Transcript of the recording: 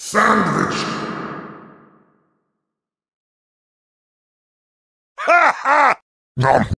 Sandwich! Ha ha! Nom